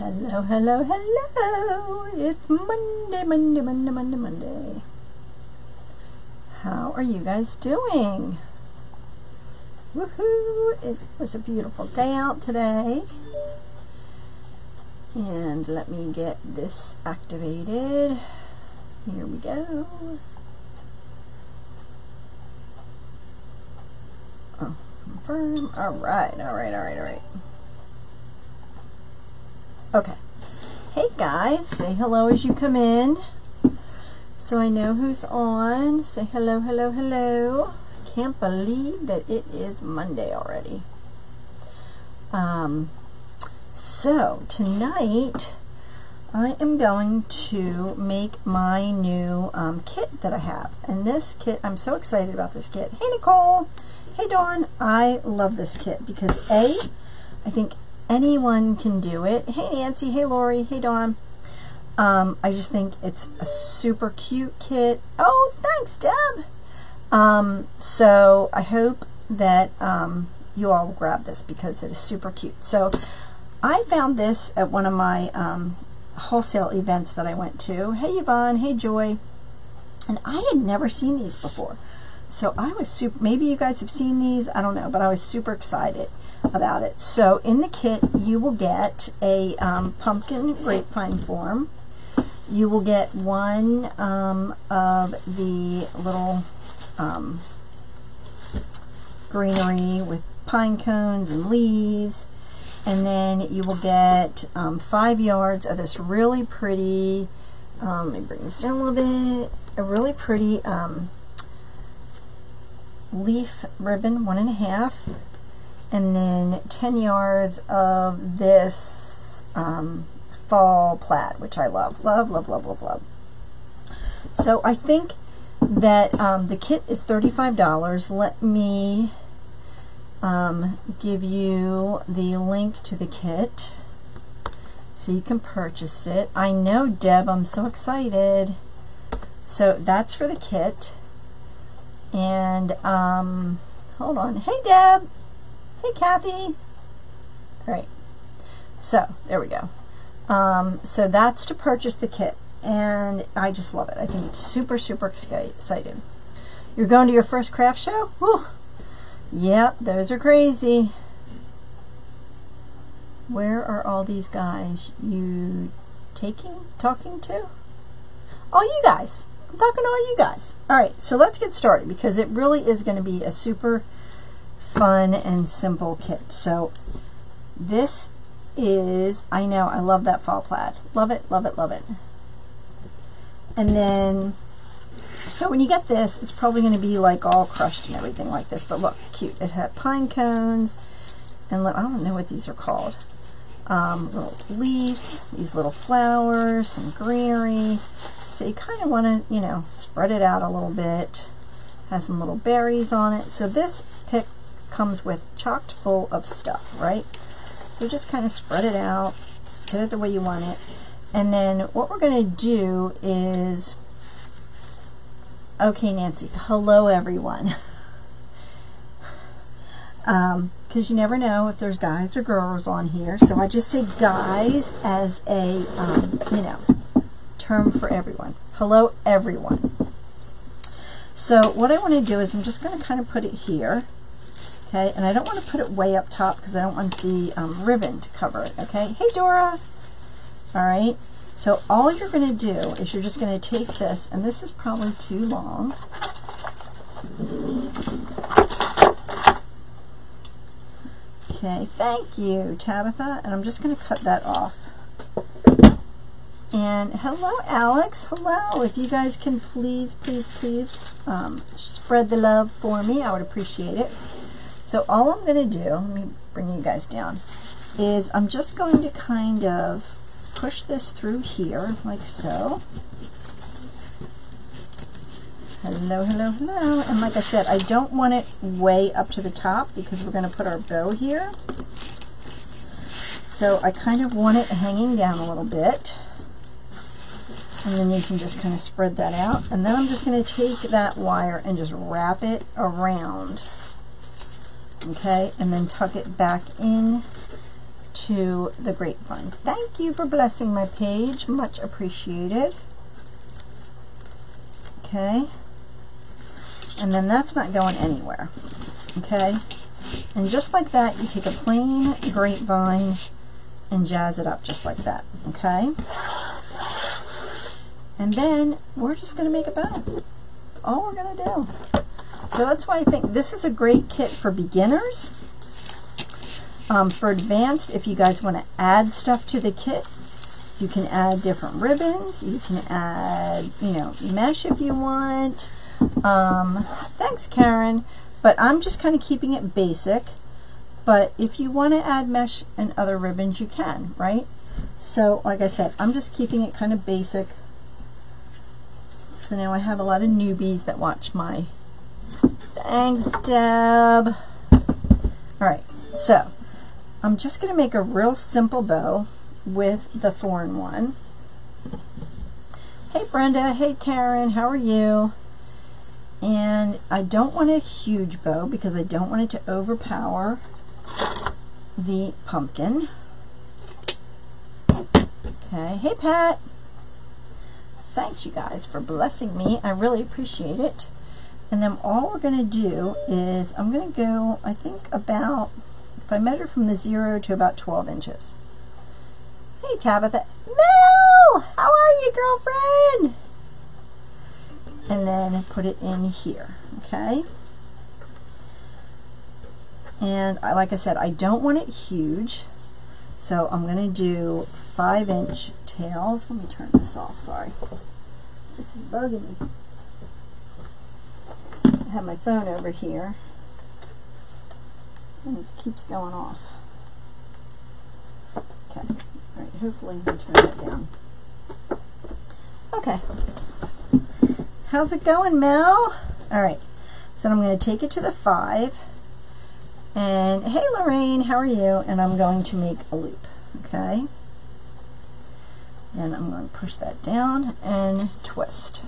Hello, hello, hello. It's Monday, Monday, Monday, Monday, Monday. How are you guys doing? Woohoo! It was a beautiful day out today. And let me get this activated. Here we go. Oh, confirm. All right, all right, all right, all right. Okay. Hey guys, say hello as you come in. So I know who's on. Say hello, hello, hello. I can't believe that it is Monday already. Um, so tonight I am going to make my new um, kit that I have. And this kit, I'm so excited about this kit. Hey Nicole! Hey Dawn! I love this kit because A, I think anyone can do it. Hey Nancy, hey Lori, hey Dawn. Um, I just think it's a super cute kit. Oh, thanks Deb. Um, so I hope that um, you all will grab this because it is super cute. So I found this at one of my um, wholesale events that I went to. Hey Yvonne, hey Joy. And I had never seen these before. So I was super, maybe you guys have seen these, I don't know, but I was super excited about it. So in the kit, you will get a um, pumpkin grapevine form. You will get one um, of the little um, greenery with pine cones and leaves. And then you will get um, five yards of this really pretty, um, let me bring this down a little bit, a really pretty um, leaf ribbon, one and a half and then 10 yards of this um, fall plaid, which I love. Love, love, love, love, love. So I think that um, the kit is $35. Let me um, give you the link to the kit so you can purchase it. I know, Deb, I'm so excited. So that's for the kit. And, um, hold on. Hey, Deb. Hey, Kathy. All right. So, there we go. Um, so that's to purchase the kit. And I just love it. I think it's super, super excited. You're going to your first craft show? Whew. Yep, those are crazy. Where are all these guys you taking, talking to? All you guys. I'm talking to all you guys. All right, so let's get started because it really is going to be a super fun and simple kit. So this is, I know, I love that fall plaid. Love it, love it, love it. And then, so when you get this, it's probably going to be like all crushed and everything like this. But look, cute. It had pine cones and I don't know what these are called. Um, little leaves, these little flowers, some greenery. So you kind of want to, you know, spread it out a little bit. Has some little berries on it. So this pick comes with chocked full of stuff, right? So just kind of spread it out, get it the way you want it. And then what we're going to do is, okay, Nancy, hello, everyone. um, because you never know if there's guys or girls on here. So I just say guys as a, um, you know, term for everyone. Hello, everyone. So what I want to do is I'm just going to kind of put it here okay? And I don't want to put it way up top because I don't want the um, ribbon to cover it, okay? Hey, Dora! All right, so all you're going to do is you're just going to take this, and this is probably too long. Okay, thank you, Tabitha. And I'm just going to cut that off. And hello, Alex. Hello. If you guys can please, please, please um, spread the love for me, I would appreciate it. So all I'm going to do, let me bring you guys down, is I'm just going to kind of push this through here, like so. Hello, hello, hello. And like I said, I don't want it way up to the top because we're going to put our bow here. So I kind of want it hanging down a little bit. And then you can just kind of spread that out. And then I'm just going to take that wire and just wrap it around okay and then tuck it back in to the grapevine. Thank you for blessing my page. Much appreciated. Okay. And then that's not going anywhere. Okay. And just like that, you take a plain grapevine and jazz it up just like that. Okay. And then we're just going to make a bow. all we're going to do. So that's why I think this is a great kit for beginners. Um, for advanced, if you guys want to add stuff to the kit, you can add different ribbons. You can add, you know, mesh if you want. Um, thanks, Karen. But I'm just kind of keeping it basic. But if you want to add mesh and other ribbons, you can, right? So, like I said, I'm just keeping it kind of basic. So now I have a lot of newbies that watch my... Thanks, Deb. All right, so I'm just going to make a real simple bow with the four-in-one. Hey Brenda, hey Karen, how are you? And I don't want a huge bow because I don't want it to overpower the pumpkin. Okay, hey Pat. Thanks you guys for blessing me. I really appreciate it. And then all we're going to do is I'm going to go, I think about if I measure from the zero to about 12 inches. Hey, Tabitha. Mel! How are you, girlfriend? And then put it in here, okay? And I, like I said, I don't want it huge. So I'm going to do five inch tails. Let me turn this off, sorry. This is bugging me. Have my phone over here and it keeps going off. Okay, all right, hopefully I can turn that down. Okay, how's it going, Mel? All right, so I'm going to take it to the five, and hey, Lorraine, how are you? And I'm going to make a loop, okay? And I'm going to push that down and twist.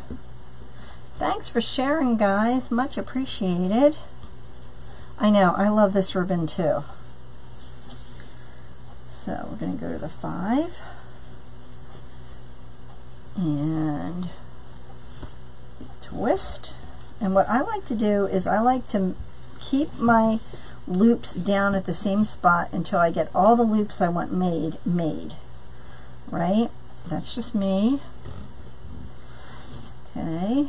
Thanks for sharing, guys. Much appreciated. I know, I love this ribbon too. So we're going to go to the five. And twist. And what I like to do is I like to keep my loops down at the same spot until I get all the loops I want made, made. Right? That's just me. Okay.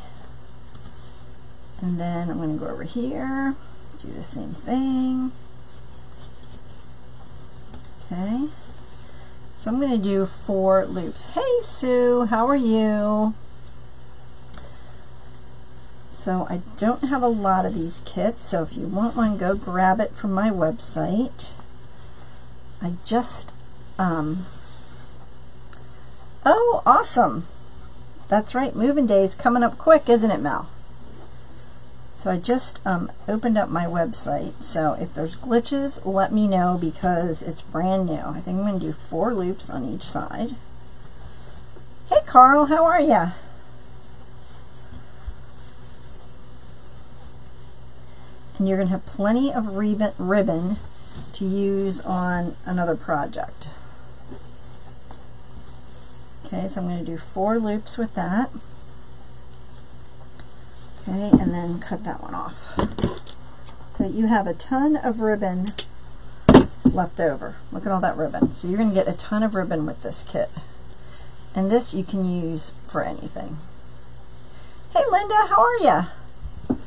And then I'm going to go over here do the same thing. Okay. So I'm going to do four loops. Hey Sue, how are you? So I don't have a lot of these kits, so if you want one, go grab it from my website. I just, um, oh, awesome. That's right, moving day is coming up quick, isn't it, Mel? So I just um, opened up my website. So if there's glitches, let me know because it's brand new. I think I'm going to do four loops on each side. Hey Carl, how are you? And you're going to have plenty of ribbon to use on another project. Okay, so I'm going to do four loops with that. Okay, and then cut that one off. So you have a ton of ribbon left over. Look at all that ribbon. So you're going to get a ton of ribbon with this kit. And this you can use for anything. Hey Linda, how are you?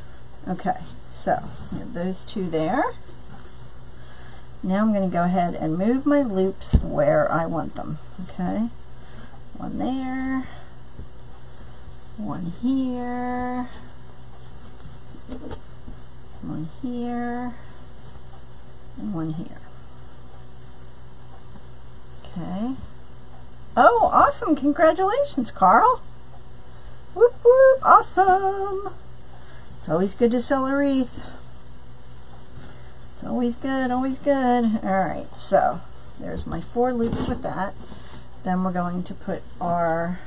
Okay, so those two there. Now I'm going to go ahead and move my loops where I want them. Okay, one there, one here, one here, and one here. Okay. Oh, awesome. Congratulations, Carl. Whoop, whoop. Awesome. It's always good to sell a wreath. It's always good, always good. All right, so there's my four loops with that. Then we're going to put our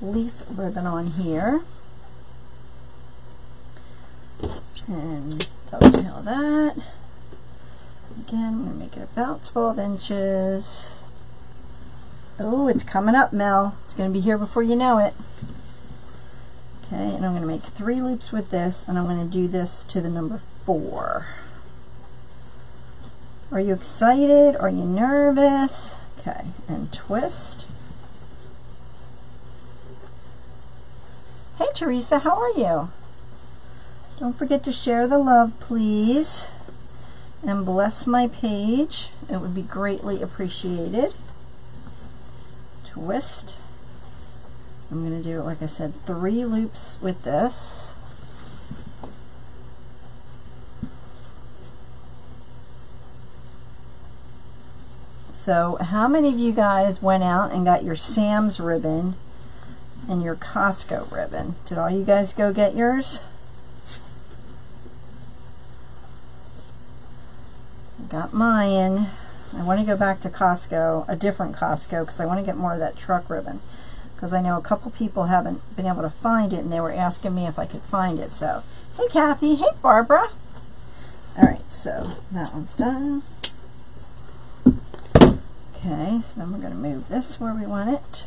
leaf ribbon on here and dovetail that again, I'm going to make it about 12 inches. Oh, it's coming up, Mel. It's going to be here before you know it. Okay, and I'm going to make three loops with this, and I'm going to do this to the number four. Are you excited? Are you nervous? Okay, and twist. Hey, Teresa, how are you? Don't forget to share the love, please. And bless my page. It would be greatly appreciated. Twist. I'm going to do, it like I said, three loops with this. So how many of you guys went out and got your Sam's ribbon and your Costco ribbon? Did all you guys go get yours? Got mine. I want to go back to Costco, a different Costco, because I want to get more of that truck ribbon. Because I know a couple people haven't been able to find it, and they were asking me if I could find it. So, hey Kathy, hey Barbara. All right, so that one's done. Okay, so then we're going to move this where we want it.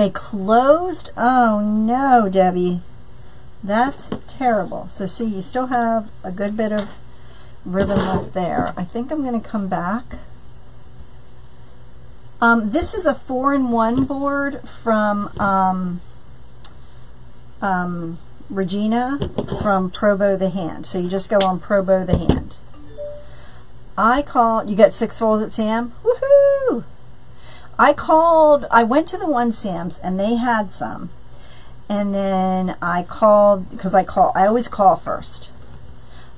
They closed? Oh no, Debbie. That's terrible. So see, you still have a good bit of ribbon left there. I think I'm going to come back. Um, this is a four-in-one board from um, um, Regina from Pro Bow the Hand. So you just go on Pro Bow the Hand. I call, you get six rolls at Sam? Woohoo! I called, I went to the One Sam's and they had some. And then I called, because I call, I always call first.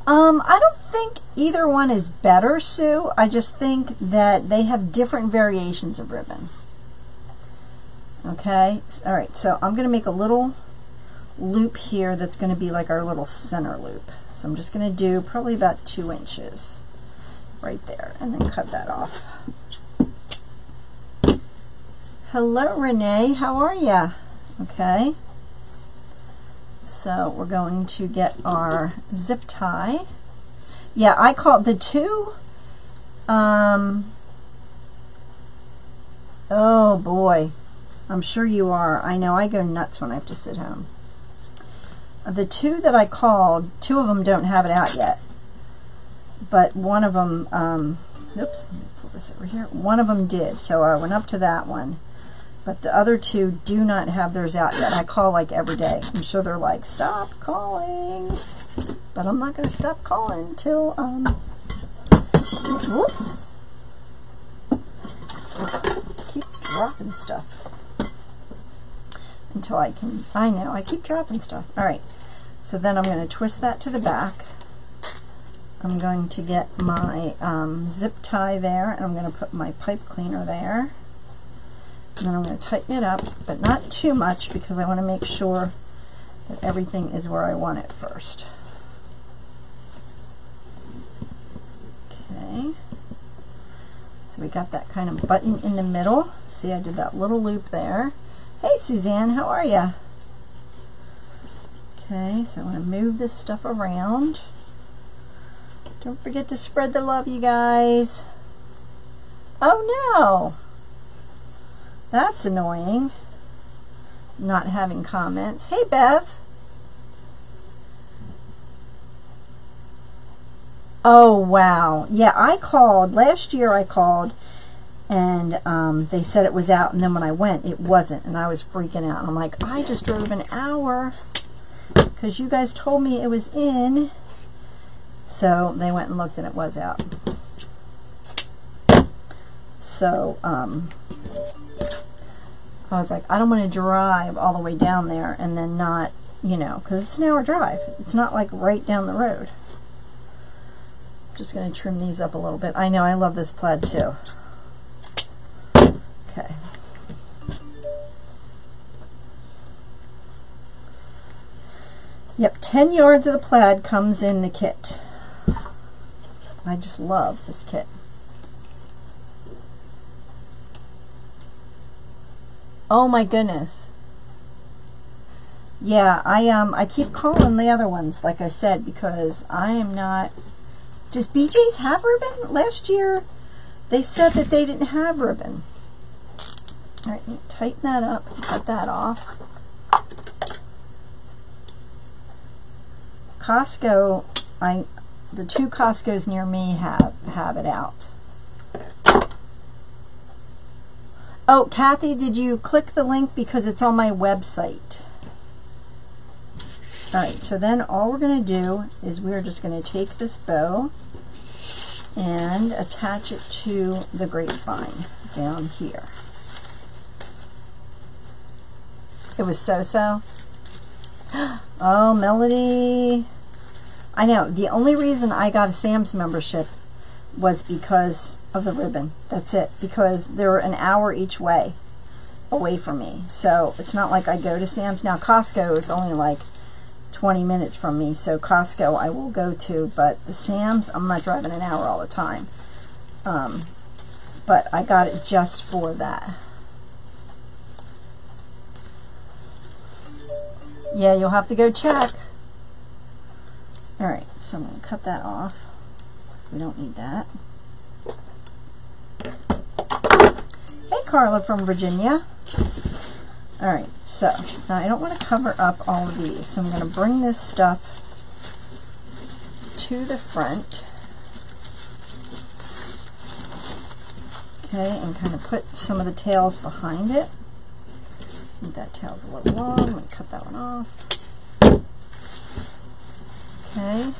Um, I don't think either one is better, Sue. I just think that they have different variations of ribbon. Okay, all right, so I'm going to make a little loop here that's going to be like our little center loop. So I'm just going to do probably about two inches right there and then cut that off. Hello, Renee. How are you? Okay. So we're going to get our zip tie. Yeah, I call the two. Um, oh boy, I'm sure you are. I know I go nuts when I have to sit home. The two that I called, two of them don't have it out yet. But one of them, um, oops, pull this over here. One of them did, so I went up to that one. But the other two do not have theirs out yet. I call like every day. I'm sure they're like, stop calling. But I'm not going to stop calling until, um, whoops. keep dropping stuff. Until I can, I know, I keep dropping stuff. All right. So then I'm going to twist that to the back. I'm going to get my um, zip tie there, and I'm going to put my pipe cleaner there. And then I'm going to tighten it up, but not too much because I want to make sure that everything is where I want it first. Okay. So we got that kind of button in the middle. See, I did that little loop there. Hey, Suzanne, how are you? Okay, so I'm going to move this stuff around. Don't forget to spread the love, you guys. Oh, no. That's annoying. Not having comments. Hey, Bev. Oh, wow. Yeah, I called. Last year I called and um, they said it was out. And then when I went, it wasn't. And I was freaking out. And I'm like, I just drove an hour because you guys told me it was in. So they went and looked and it was out. So, um, I was like, I don't want to drive all the way down there and then not, you know, because it's an hour drive. It's not like right down the road. I'm Just going to trim these up a little bit. I know, I love this plaid too. Okay. Yep, 10 yards of the plaid comes in the kit. I just love this kit. Oh my goodness. Yeah, I um I keep calling the other ones, like I said, because I am not does BJ's have ribbon? Last year they said that they didn't have ribbon. Alright, tighten that up, cut that off. Costco, I the two Costco's near me have have it out. Oh, Kathy, did you click the link because it's on my website? All right, so then all we're going to do is we're just going to take this bow and attach it to the grapevine down here. It was so-so. Oh, Melody. I know. The only reason I got a Sam's membership was because of the ribbon. That's it. Because they're an hour each way away from me. So it's not like I go to Sam's. Now Costco is only like 20 minutes from me. So Costco I will go to. But the Sam's, I'm not driving an hour all the time. Um, but I got it just for that. Yeah, you'll have to go check. Alright, so I'm going to cut that off. We don't need that. Hey, Carla from Virginia. Alright, so now I don't want to cover up all of these, so I'm going to bring this stuff to the front. Okay, and kind of put some of the tails behind it. That tail's a little long. Going to cut that one off. Okay.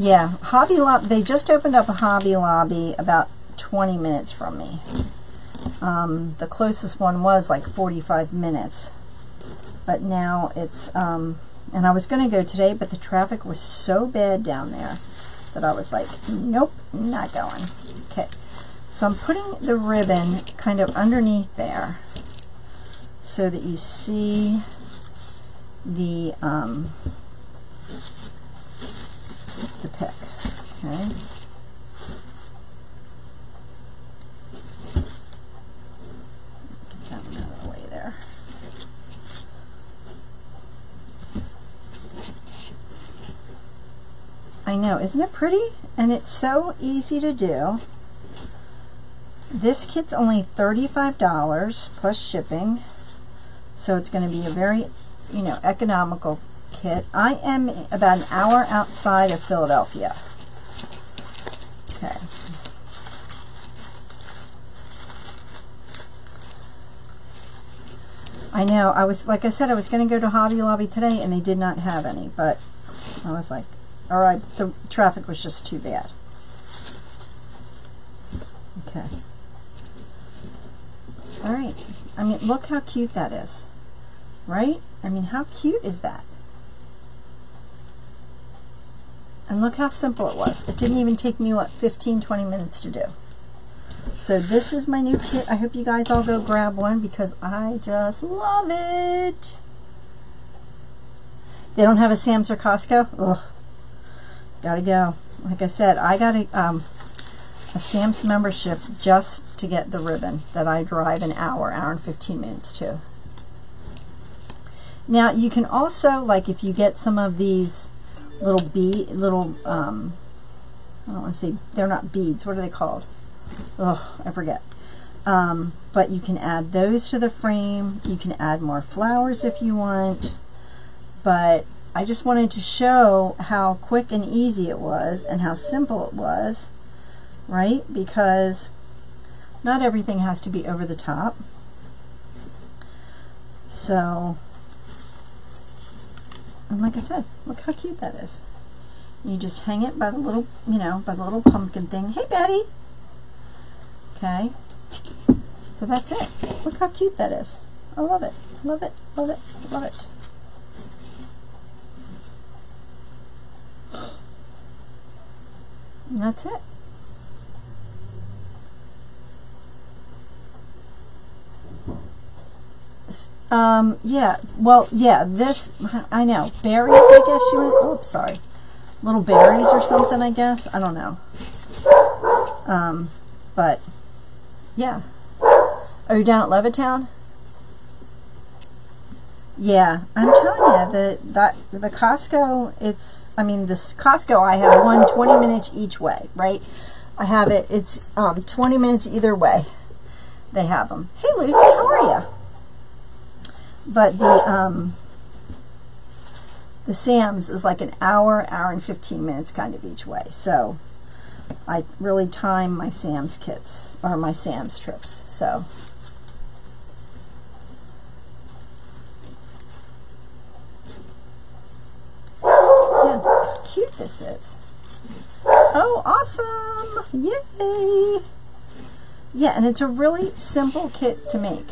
Yeah, Hobby Lobby, they just opened up a Hobby Lobby about 20 minutes from me. Um, the closest one was like 45 minutes. But now it's, um, and I was going to go today, but the traffic was so bad down there that I was like, nope, not going. Okay, so I'm putting the ribbon kind of underneath there so that you see the, um, the pick. Okay. Get that out of the way there. I know, isn't it pretty? And it's so easy to do. This kit's only $35 plus shipping. So it's going to be a very, you know, economical kit. I am about an hour outside of Philadelphia. Okay. I know, I was, like I said, I was going to go to Hobby Lobby today and they did not have any, but I was like, all right, the traffic was just too bad. Okay. All right. I mean, look how cute that is, right? I mean, how cute is that? And look how simple it was. It didn't even take me, what, 15, 20 minutes to do. So this is my new kit. I hope you guys all go grab one because I just love it. They don't have a Sam's or Costco? Ugh. Gotta go. Like I said, I got a, um, a Sam's membership just to get the ribbon that I drive an hour, hour and 15 minutes to. Now you can also, like if you get some of these little bead, little, um, I don't want to say, they're not beads. What are they called? Ugh, I forget. Um, but you can add those to the frame. You can add more flowers if you want. But I just wanted to show how quick and easy it was and how simple it was, right? Because not everything has to be over the top. So and like I said, look how cute that is. You just hang it by the little, you know, by the little pumpkin thing. Hey, Betty! Okay. So that's it. Look how cute that is. I love it. Love it. Love it. Love it. And that's it. Um, yeah, well, yeah, this, I know, berries, I guess you want, oh, sorry, little berries or something, I guess, I don't know. Um, but, yeah. Are you down at Levittown? Yeah, I'm telling you, the, that, the Costco, it's, I mean, this Costco, I have one 20 minutes each way, right? I have it, it's um, 20 minutes either way. They have them. Hey, Lucy, how are you? But the, um, the Sam's is like an hour, hour and 15 minutes kind of each way. So I really time my Sam's kits, or my Sam's trips. So cute this is. Oh, awesome! Yay! Yeah, and it's a really simple kit to make.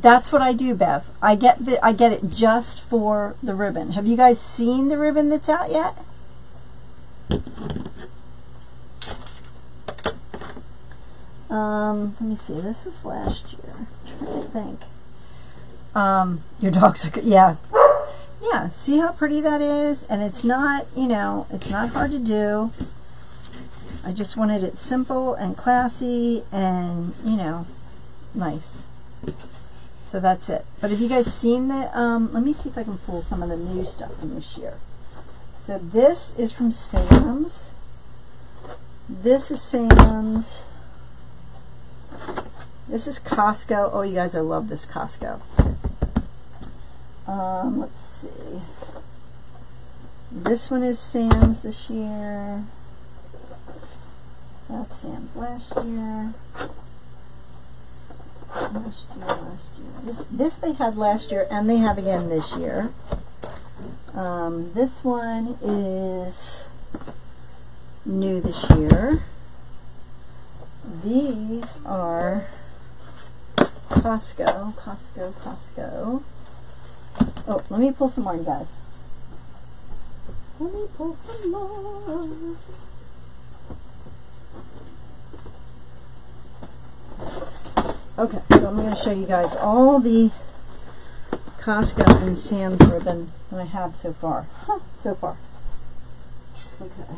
That's what I do, Bev. I get the I get it just for the ribbon. Have you guys seen the ribbon that's out yet? Um, let me see. This was last year. I'm trying to think. Um, your dogs are good. Yeah, yeah, see how pretty that is? And it's not, you know, it's not hard to do. I just wanted it simple and classy and, you know, nice. So that's it. But have you guys seen the, um, let me see if I can pull some of the new stuff from this year. So this is from Sam's. This is Sam's. This is Costco. Oh, you guys, I love this Costco. Um, let's see. This one is Sam's this year. That's Sam's last year. Last year, last year. This, this they had last year, and they have again this year. Um, this one is new this year. These are Costco, Costco, Costco. Oh, let me pull some more, guys. Let me pull some more. Okay, so I'm going to show you guys all the Costco and Sam's ribbon that I have so far. Huh, so far. Okay.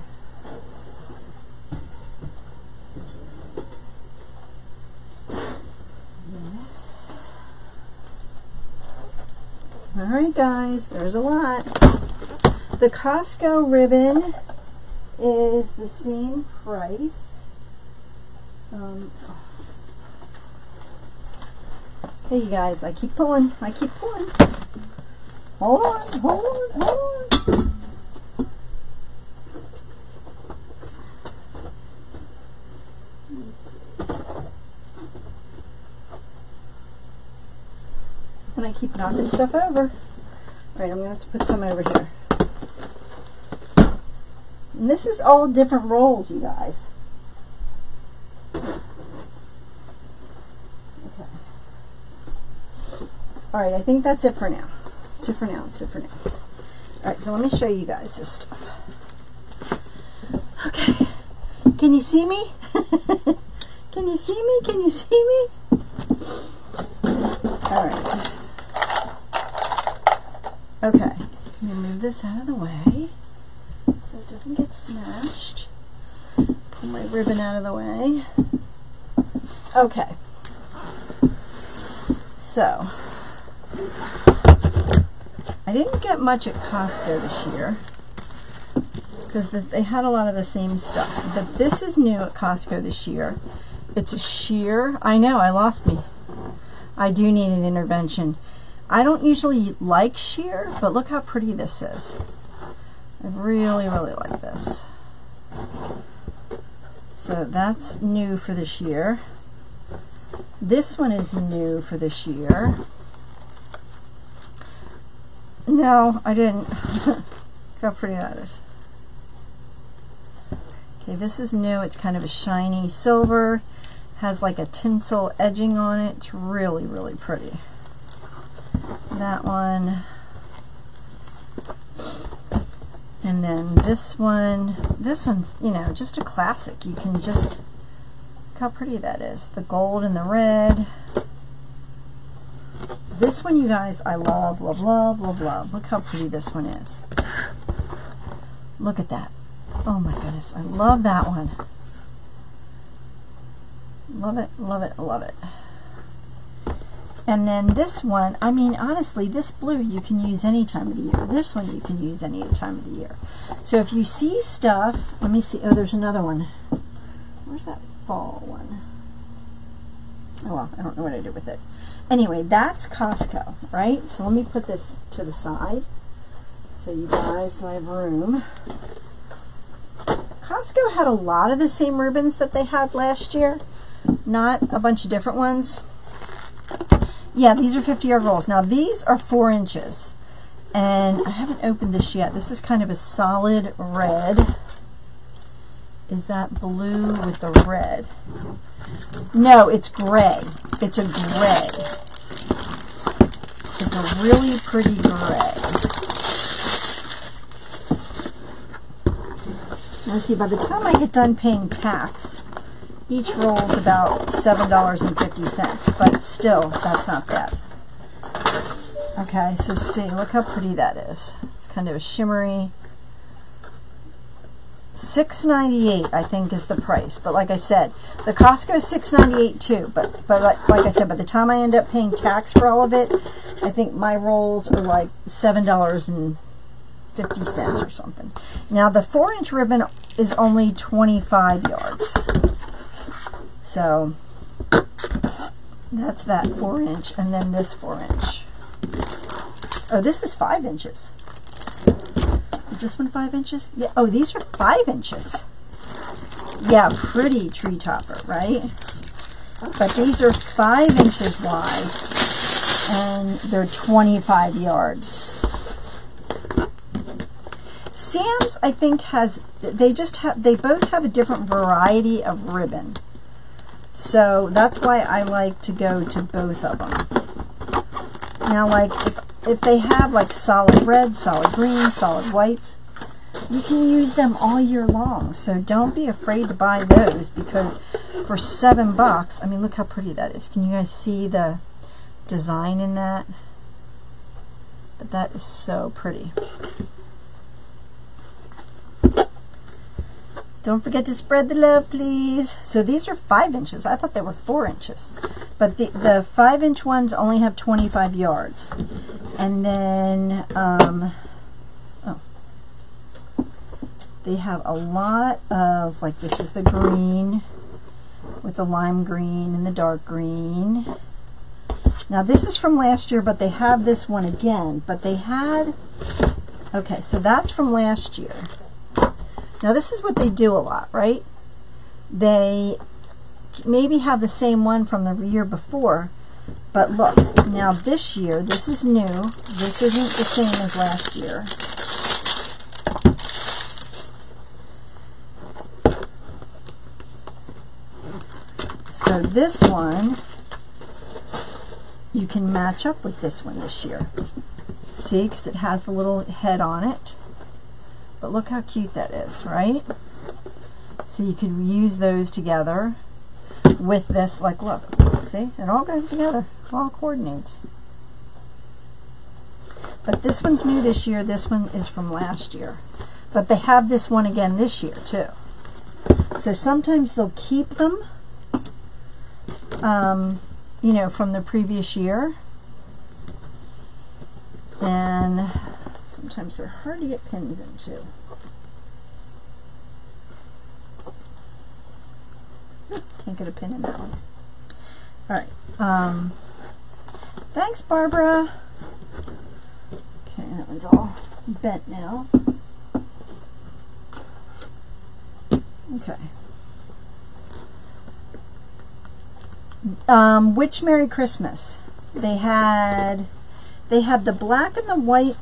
All right, guys, there's a lot. The Costco ribbon is the same price. Um, hey, you guys, I keep pulling. I keep pulling. Hold on, hold on, hold on. And I keep knocking stuff over. All right, I'm going to have to put some over here. And this is all different rolls, you guys. All right, I think that's it for now. It's it for now. It's it for now. All right, so let me show you guys this stuff. Okay. Can you see me? Can you see me? Can you see me? All right. Okay. move this out of the way so it doesn't get smashed. Pull my ribbon out of the way. Okay. So, I didn't get much at Costco this year because they had a lot of the same stuff. But this is new at Costco this year. It's a sheer. I know, I lost me. I do need an intervention. I don't usually like sheer, but look how pretty this is. I really, really like this. So that's new for this year. This one is new for this year. No, I didn't. How pretty that is. Okay, this is new. It's kind of a shiny silver. Has like a tinsel edging on it. It's really, really pretty. That one. And then this one, this one's, you know, just a classic. You can just, look how pretty that is. The gold and the red. This one, you guys, I love, love, love, love, love. Look how pretty this one is. Look at that. Oh my goodness, I love that one. Love it, love it, love it. And then this one, I mean, honestly, this blue you can use any time of the year. This one you can use any time of the year. So if you see stuff, let me see. Oh, there's another one. Where's that fall one? Oh, well, I don't know what I did with it. Anyway, that's Costco, right? So let me put this to the side so you guys have room. Costco had a lot of the same ribbons that they had last year, not a bunch of different ones. Yeah, these are 50 yard rolls. Now these are four inches. And I haven't opened this yet. This is kind of a solid red. Is that blue with the red? No, it's gray. It's a gray. It's a really pretty gray. Let's see, by the time I get done paying tax, each roll is about $7.50, but still, that's not bad. Okay, so see, look how pretty that is. It's kind of a shimmery. $6.98 I think is the price, but like I said, the Costco is $6.98 too, but, but like, like I said, by the time I end up paying tax for all of it, I think my rolls are like $7.50 or something. Now the 4 inch ribbon is only 25 yards. So that's that four inch and then this four inch. Oh, this is five inches. Is this one five inches? Yeah. Oh, these are five inches. Yeah, pretty tree topper, right? But these are five inches wide and they're 25 yards. Sam's, I think, has, they just have, they both have a different variety of ribbon. So that's why I like to go to both of them. Now, like, if, if they have, like, solid red, solid green, solid whites, you can use them all year long. So don't be afraid to buy those because for seven bucks, I mean, look how pretty that is. Can you guys see the design in that? But that is so pretty. Don't forget to spread the love, please. So these are five inches. I thought they were four inches. But the, the five inch ones only have 25 yards. And then, um, oh, they have a lot of, like this is the green with the lime green and the dark green. Now this is from last year, but they have this one again. But they had, okay, so that's from last year. Now this is what they do a lot, right? They maybe have the same one from the year before, but look, now this year, this is new. This isn't the same as last year. So this one, you can match up with this one this year. See, because it has the little head on it. But look how cute that is, right? So you could use those together with this, like look, see, it all goes together, it all coordinates. But this one's new this year, this one is from last year. But they have this one again this year too. So sometimes they'll keep them, um, you know, from the previous year. And Sometimes they're hard to get pins into. Can't get a pin in that one. All right. Um, thanks, Barbara. Okay, that one's all bent now. Okay. Um, which Merry Christmas? They had, they had the black and the white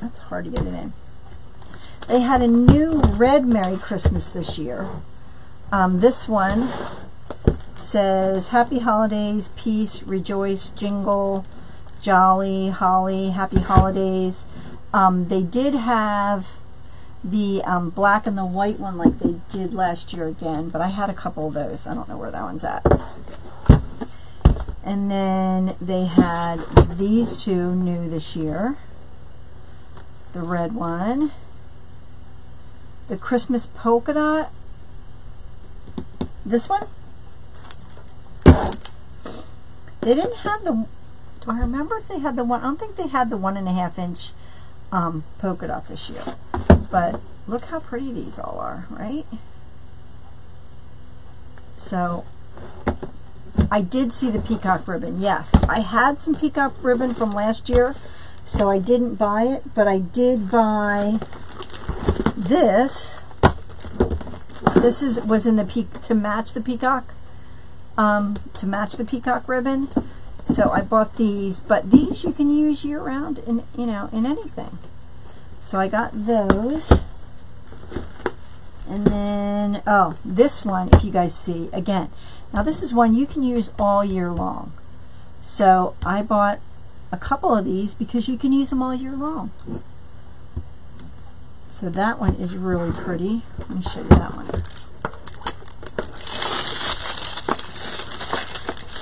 that's hard to get it in. They had a new red Merry Christmas this year. Um, this one says, Happy Holidays, Peace, Rejoice, Jingle, Jolly, Holly, Happy Holidays. Um, they did have the um, black and the white one like they did last year again, but I had a couple of those. I don't know where that one's at. And then they had these two new this year the red one, the Christmas polka dot, this one. They didn't have the do I remember if they had the one? I don't think they had the one and a half inch um, polka dot this year. But look how pretty these all are, right? So I did see the peacock ribbon. Yes, I had some peacock ribbon from last year, so I didn't buy it, but I did buy this. This is was in the peak to match the peacock, um, to match the peacock ribbon. So I bought these, but these you can use year round in you know in anything. So I got those. And then, oh, this one, if you guys see, again, now this is one you can use all year long. So I bought a couple of these because you can use them all year long. So that one is really pretty. Let me show you that one.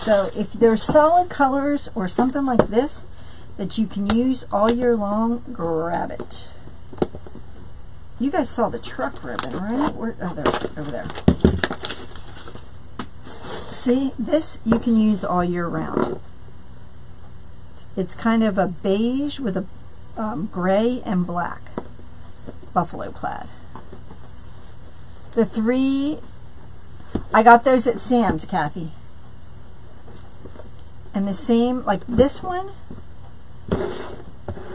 So if there's solid colors or something like this that you can use all year long, grab it. You guys saw the truck ribbon, right? Where, oh, there, over there. See, this you can use all year round. It's kind of a beige with a um, gray and black buffalo plaid. The three, I got those at Sam's, Kathy. And the same, like this one,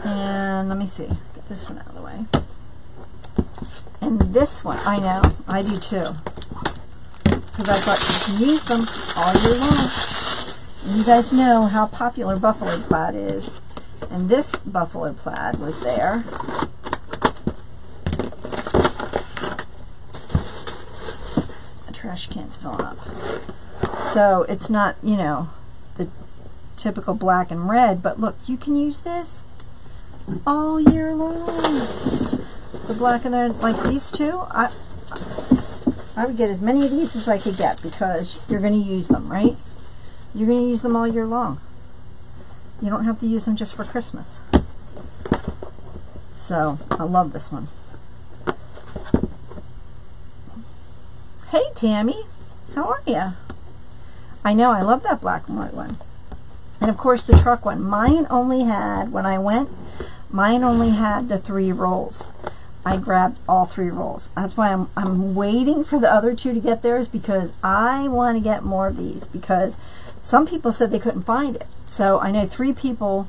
and let me see, get this one out of the way. And this one, I know, I do too. Because I thought you can use them all year long. You guys know how popular buffalo plaid is. And this buffalo plaid was there. The trash can's filling up. So it's not, you know, the typical black and red, but look, you can use this all year long the black and red, like these two, I, I would get as many of these as I could get because you're going to use them, right? You're going to use them all year long. You don't have to use them just for Christmas. So, I love this one. Hey, Tammy. How are you? I know, I love that black and white one. And of course the truck one. Mine only had, when I went, mine only had the three rolls. I grabbed all three rolls. That's why I'm, I'm waiting for the other two to get theirs because I want to get more of these because some people said they couldn't find it. So I know three people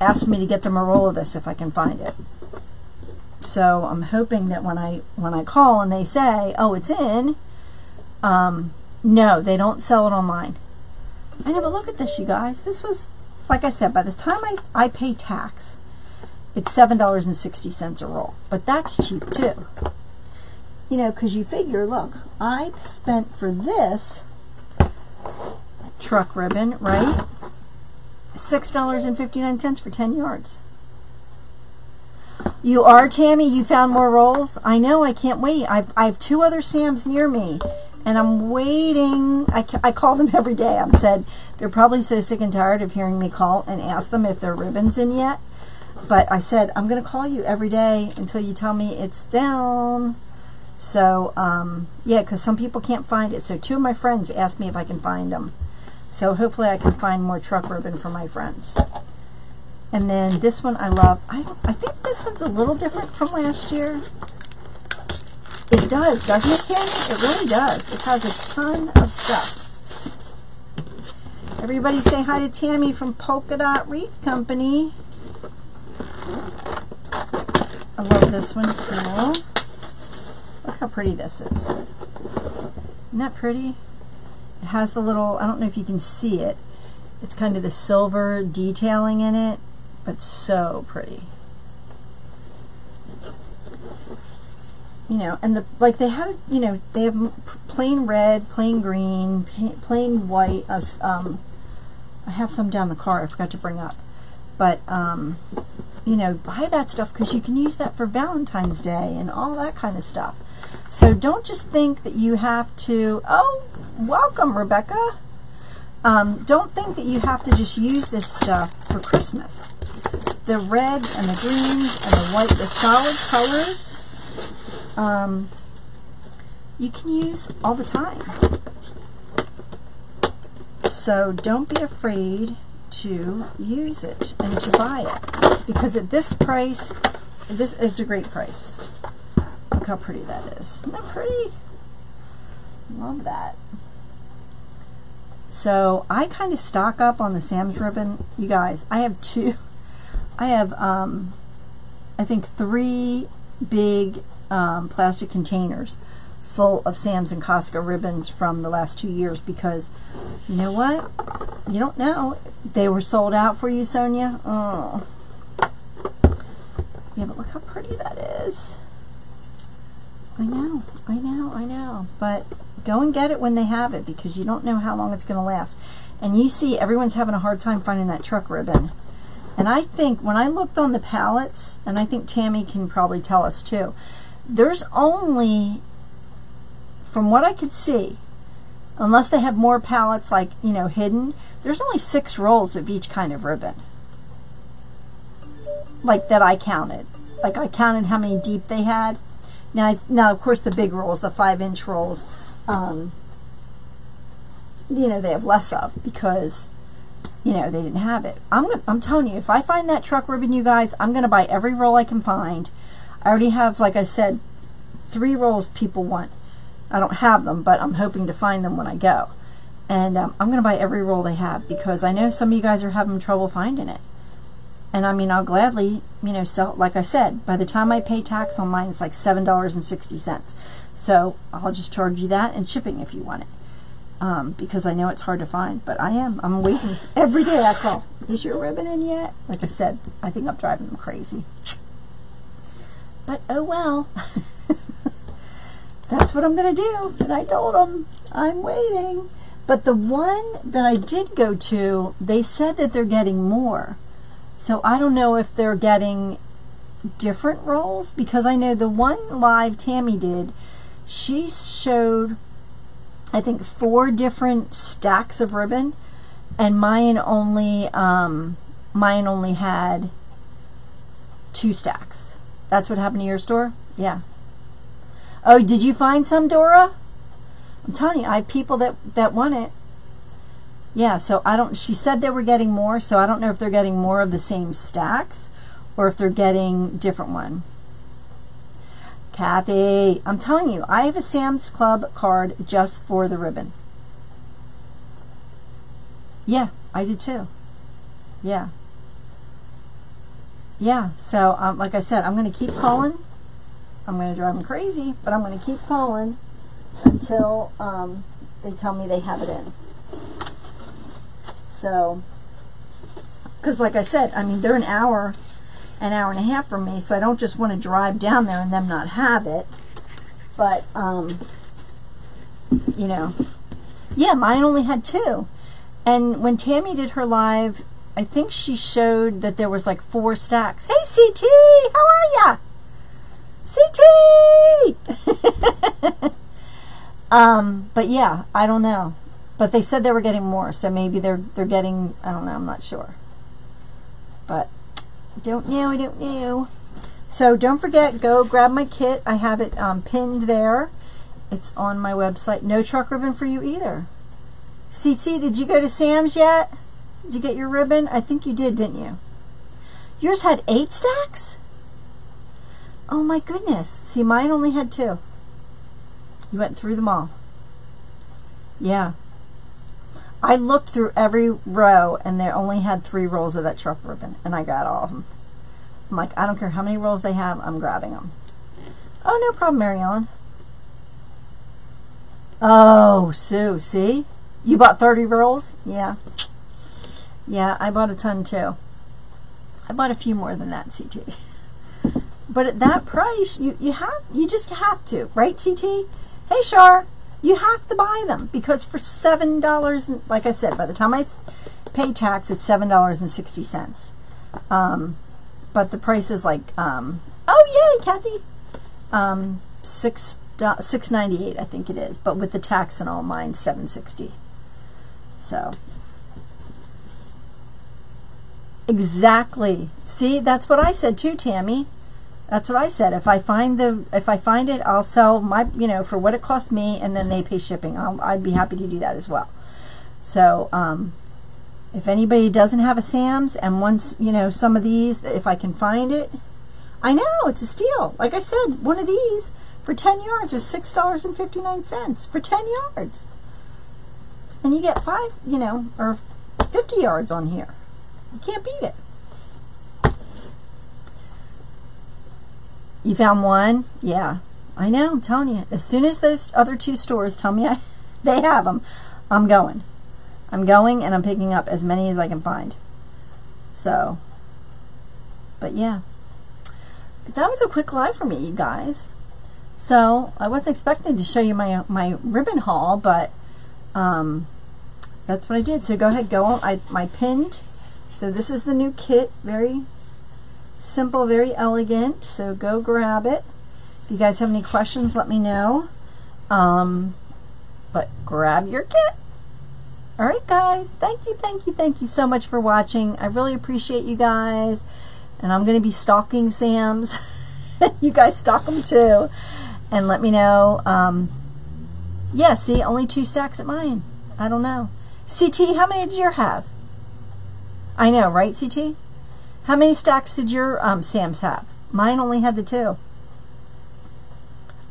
asked me to get them a roll of this if I can find it. So I'm hoping that when I when I call and they say, oh, it's in, um, no, they don't sell it online. I know, but look at this, you guys. This was, like I said, by the time I, I pay tax, it's $7.60 a roll. But that's cheap too. You know, because you figure, look, I spent for this truck ribbon, right? $6.59 for 10 yards. You are, Tammy? You found more rolls? I know, I can't wait. I've, I have two other Sams near me, and I'm waiting. I, I call them every day. I've said they're probably so sick and tired of hearing me call and ask them if their ribbon's in yet. But I said, I'm going to call you every day until you tell me it's down. So, um, yeah, because some people can't find it. So two of my friends asked me if I can find them. So hopefully I can find more truck ribbon for my friends. And then this one I love. I, I think this one's a little different from last year. It does, doesn't it, Tammy? It really does. It has a ton of stuff. Everybody say hi to Tammy from Polka Dot Wreath Company. I love this one too. Look how pretty this is. Isn't that pretty? It has the little, I don't know if you can see it. It's kind of the silver detailing in it, but so pretty. You know, and the like they had, you know, they have plain red, plain green, plain white. Um, I have some down the car I forgot to bring up. But um, you know, buy that stuff because you can use that for Valentine's Day and all that kind of stuff. So don't just think that you have to, oh, welcome, Rebecca. Um, don't think that you have to just use this stuff for Christmas. The red and the greens and the white, the solid colors, um, you can use all the time. So don't be afraid to use it and to buy it because at this price, this is a great price. Look how pretty that is. Isn't that pretty? Love that. So I kind of stock up on the Sam's ribbon. You guys, I have two. I have, um, I think, three big um, plastic containers full of Sam's and Costco ribbons from the last two years because you know what? You don't know. They were sold out for you, Sonia. Oh. Yeah, but look how pretty that is. I know, I know, I know. But go and get it when they have it because you don't know how long it's going to last. And you see everyone's having a hard time finding that truck ribbon. And I think when I looked on the pallets, and I think Tammy can probably tell us too, there's only, from what I could see, unless they have more pallets like, you know, hidden, there's only six rolls of each kind of ribbon. Like that I counted. Like I counted how many deep they had. Now, now of course the big rolls, the five inch rolls, um, you know, they have less of because, you know, they didn't have it. I'm, I'm telling you, if I find that truck ribbon, you guys, I'm going to buy every roll I can find. I already have, like I said, three rolls people want. I don't have them, but I'm hoping to find them when I go. And um, I'm going to buy every roll they have because I know some of you guys are having trouble finding it. And I mean, I'll gladly, you know, sell, like I said, by the time I pay tax on mine, it's like $7.60. So I'll just charge you that and shipping if you want it. Um, because I know it's hard to find, but I am. I'm waiting every day. I call, is your ribbon in yet? Like I said, I think I'm driving them crazy. But oh well. That's what I'm going to do. And I told them, I'm waiting. But the one that I did go to, they said that they're getting more. So I don't know if they're getting different rolls because I know the one live Tammy did, she showed, I think, four different stacks of ribbon, and mine only, um, mine only had two stacks. That's what happened to your store? Yeah. Oh, did you find some, Dora? I'm telling you, I have people that, that want it. Yeah, so I don't, she said they were getting more, so I don't know if they're getting more of the same stacks or if they're getting different one. Kathy, I'm telling you, I have a Sam's Club card just for the ribbon. Yeah, I did too. Yeah. Yeah, so um, like I said, I'm going to keep calling. I'm going to drive them crazy, but I'm going to keep calling until um, they tell me they have it in. So, because like I said, I mean, they're an hour, an hour and a half from me, so I don't just want to drive down there and them not have it. But, um, you know, yeah, mine only had two. And when Tammy did her live I think she showed that there was like four stacks. Hey, CT, how are ya? CT! um, but yeah, I don't know. But they said they were getting more, so maybe they're they're getting. I don't know. I'm not sure. But don't know. I don't know. So don't forget, go grab my kit. I have it um, pinned there. It's on my website. No truck ribbon for you either. CT, did you go to Sam's yet? Did you get your ribbon? I think you did, didn't you? Yours had eight stacks? Oh my goodness. See, mine only had two. You went through them all. Yeah. I looked through every row and they only had three rolls of that truck ribbon and I got all of them. I'm like, I don't care how many rolls they have, I'm grabbing them. Oh, no problem, Mary Ellen. Oh, Sue, see? You bought 30 rolls? Yeah. Yeah, I bought a ton too. I bought a few more than that, CT. but at that price, you, you have you just have to, right, CT? Hey, Shar, you have to buy them because for seven dollars, like I said, by the time I pay tax, it's seven dollars and sixty cents. Um, but the price is like, um, oh yay, Kathy, um, six six ninety eight, I think it is. But with the tax and all, mine seven sixty. So Exactly. See, that's what I said too, Tammy. That's what I said. If I find the if I find it, I'll sell my you know for what it costs me, and then they pay shipping. I'll, I'd be happy to do that as well. So um, if anybody doesn't have a Sam's and wants, you know, some of these, if I can find it, I know, it's a steal. Like I said, one of these for 10 yards is $6.59 for 10 yards. And you get five, you know, or 50 yards on here. You can't beat it. You found one? Yeah. I know, I'm telling you. As soon as those other two stores tell me I, they have them, I'm going. I'm going and I'm picking up as many as I can find. So, but yeah. That was a quick live for me, you guys. So, I wasn't expecting to show you my my ribbon haul, but um, that's what I did. So go ahead, go on. I, my pinned. So this is the new kit. Very simple, very elegant. So go grab it. If you guys have any questions, let me know. Um, but grab your kit. All right, guys. Thank you, thank you, thank you so much for watching. I really appreciate you guys. And I'm going to be stalking Sam's. you guys stalk them too. And let me know. Um, yeah, see, only two stacks at mine. I don't know. CT, how many did you have? I know, right, CT? How many stacks did your um, Sam's have? Mine only had the two.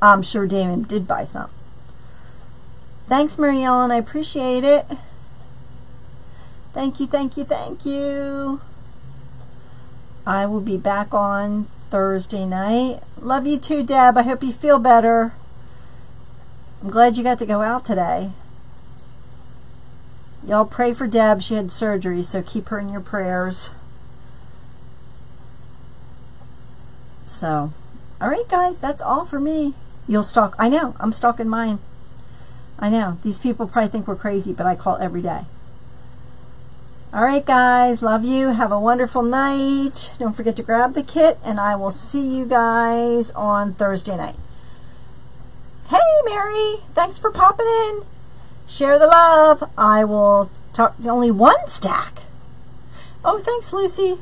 I'm sure Damon did buy some. Thanks, Mary Ellen. I appreciate it. Thank you, thank you, thank you. I will be back on Thursday night. Love you too, Deb. I hope you feel better. I'm glad you got to go out today. Y'all pray for Deb. She had surgery, so keep her in your prayers. So, all right, guys, that's all for me. You'll stalk. I know. I'm stalking mine. I know. These people probably think we're crazy, but I call every day. All right, guys. Love you. Have a wonderful night. Don't forget to grab the kit, and I will see you guys on Thursday night. Hey, Mary. Thanks for popping in. Share the love. I will talk only one stack. Oh, thanks, Lucy.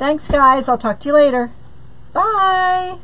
Thanks, guys. I'll talk to you later. Bye.